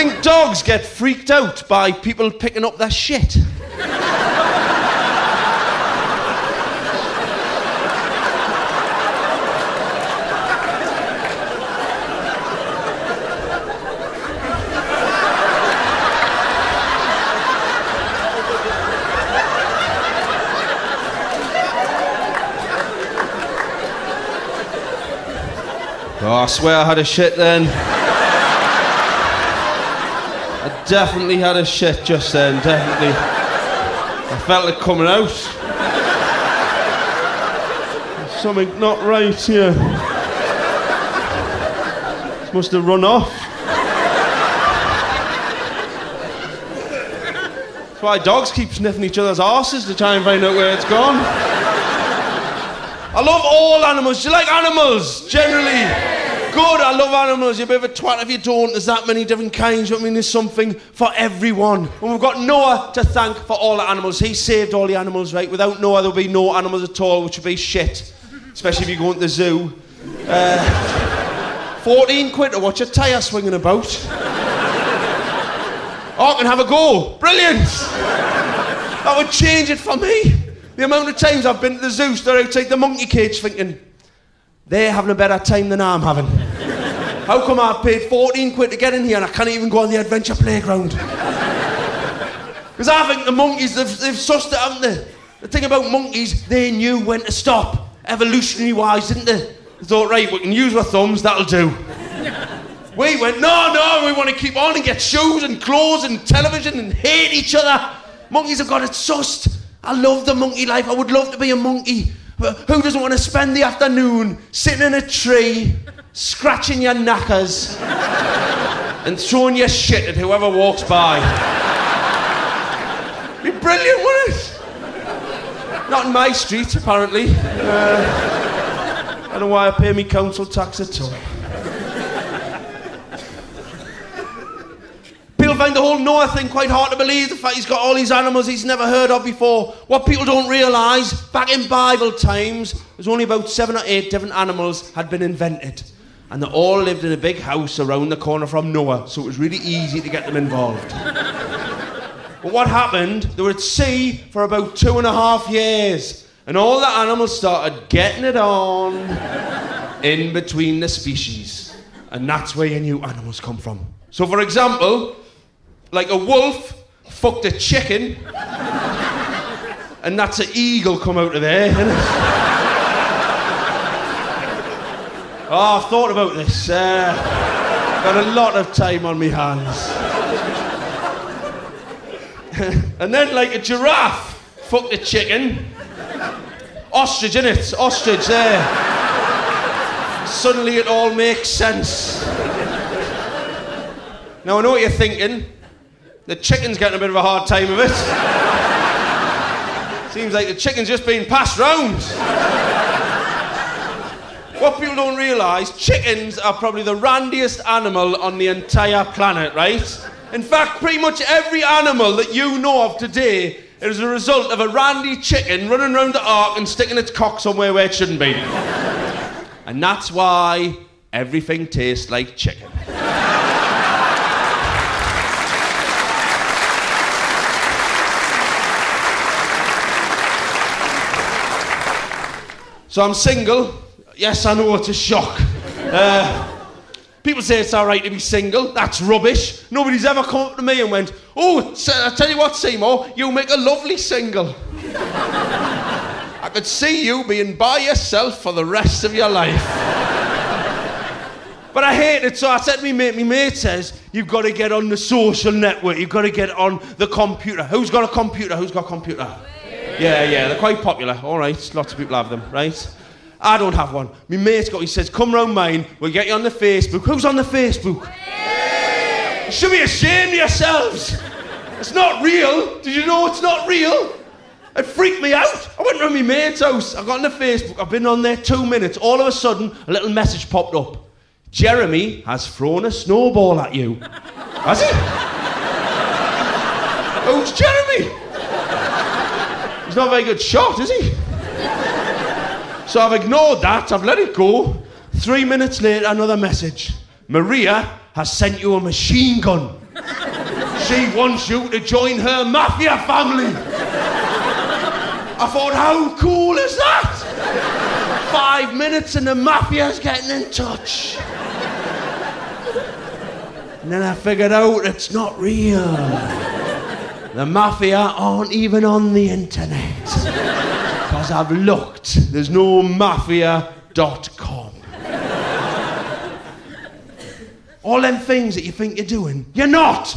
think dogs get freaked out by people picking up their shit? Oh, I swear I had a shit then. Definitely had a shit just then, definitely. I felt it coming out. Something not right here. It must have run off. That's why dogs keep sniffing each other's asses to try and find out where it's gone. I love all animals. Do you like animals? Generally. Good, I love animals. You're a bit of a twat if you don't. There's that many different kinds. I mean, there's something for everyone. And we've got Noah to thank for all the animals. He saved all the animals, right? Without Noah, there'll be no animals at all, which would be shit. Especially if you go into the zoo. Uh, 14 quid to watch a tyre swinging about. Oh, I can have a go. Brilliant. That would change it for me. The amount of times I've been to the zoo, stood outside the monkey cage thinking, they're having a better time than I'm having. How come I've paid 14 quid to get in here and I can't even go on the adventure playground? Because I think the monkeys, they've, they've sussed it, haven't they? The thing about monkeys, they knew when to stop, evolutionary wise, didn't they? They thought, right, we can use our thumbs, that'll do. We went, no, no, we want to keep on and get shoes and clothes and television and hate each other. Monkeys have got it sussed. I love the monkey life. I would love to be a monkey. But who doesn't want to spend the afternoon sitting in a tree, scratching your knackers, and throwing your shit at whoever walks by? Be brilliant, wouldn't it? Not in my street, apparently. Uh, I don't know why I pay me council tax at all. Find the whole Noah thing quite hard to believe. The fact he's got all these animals he's never heard of before. What people don't realise, back in Bible times, there's only about seven or eight different animals had been invented. And they all lived in a big house around the corner from Noah, so it was really easy to get them involved. but what happened, they were at sea for about two and a half years. And all the animals started getting it on in between the species. And that's where your new animals come from. So, for example, like a wolf fucked a chicken, and that's an eagle come out of there. oh, I've thought about this. Uh, got a lot of time on my hands. and then, like a giraffe fucked a chicken. Ostrich, in it? Ostrich, there. Suddenly it all makes sense. Now I know what you're thinking. The chicken's getting a bit of a hard time of it. Seems like the chicken's just been passed round. what people don't realise, chickens are probably the randiest animal on the entire planet, right? In fact, pretty much every animal that you know of today is a result of a randy chicken running around the ark and sticking its cock somewhere where it shouldn't be. and that's why everything tastes like chicken. So I'm single. Yes, I know it's a shock. Uh, people say it's all right to be single. That's rubbish. Nobody's ever come up to me and went, "Oh, I tell you what, Seymour, you make a lovely single." I could see you being by yourself for the rest of your life. But I hate it, so I said to me mate, mate says, you've got to get on the social network, you've got to get on the computer. Who's got a computer? Who's got a computer? Yeah, yeah, they're quite popular. All right, lots of people have them, right? I don't have one. My mate's got, he says, come round mine, we'll get you on the Facebook. Who's on the Facebook? You should be ashamed of yourselves. It's not real. Did you know it's not real? It freaked me out. I went round my mate's house. I got on the Facebook. I've been on there two minutes. All of a sudden, a little message popped up. Jeremy has thrown a snowball at you. Has he? Who's Jeremy? He's not a very good shot, is he? So I've ignored that, I've let it go. Three minutes later, another message. Maria has sent you a machine gun. She wants you to join her mafia family. I thought, how cool is that? Five minutes and the mafia's getting in touch. And then I figured out it's not real. The mafia aren't even on the internet. Because I've looked. There's no mafia.com. All them things that you think you're doing, you're not.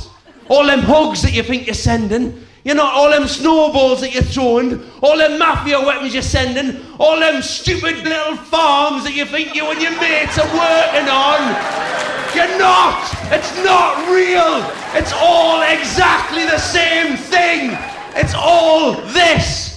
All them hugs that you think you're sending, you're not. All them snowballs that you're throwing, all them mafia weapons you're sending, all them stupid little farms that you think you and your mates are working on, you're not. It's not real. It's all thing. It's all this.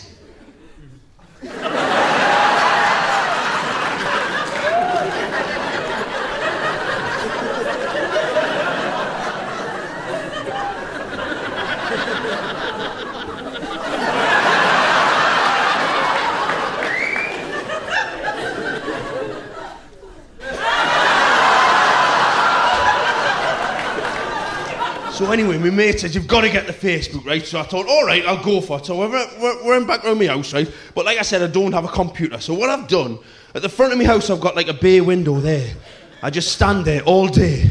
So anyway, my mate said, you've got to get the Facebook, right? So I thought, all right, I'll go for it. So we're, we're, we're in back around my house, right? But like I said, I don't have a computer. So what I've done, at the front of my house, I've got like a bay window there. I just stand there all day.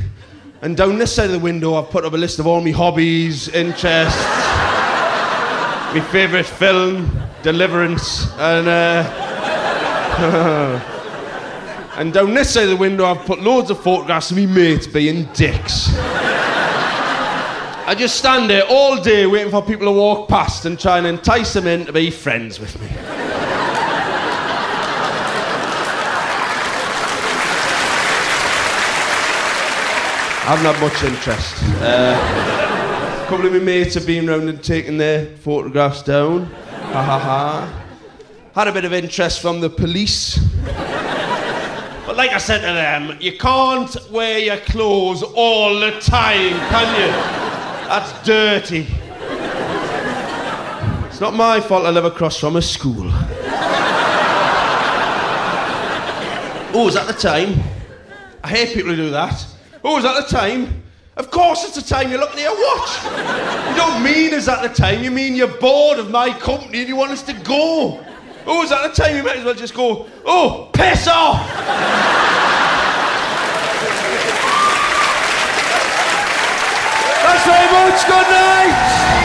And down this side of the window, I've put up a list of all my hobbies, interests, my favourite film, Deliverance, and... Uh, and down this side of the window, I've put loads of photographs of me mates being dicks. I just stand there all day waiting for people to walk past and try and entice them in to be friends with me. I haven't had much interest. Uh, a couple of my mates have been round and taken their photographs down. Ha ha ha. Had a bit of interest from the police. But like I said to them, you can't wear your clothes all the time, can you? That's dirty. It's not my fault I live across from a school. Oh, is that the time? I hate people who do that. Oh, is that the time? Of course it's the time. You're looking at your watch. You don't mean is that the time. You mean you're bored of my company and you want us to go. Oh, is that the time? You might as well just go, oh, piss off! Say much. Good night.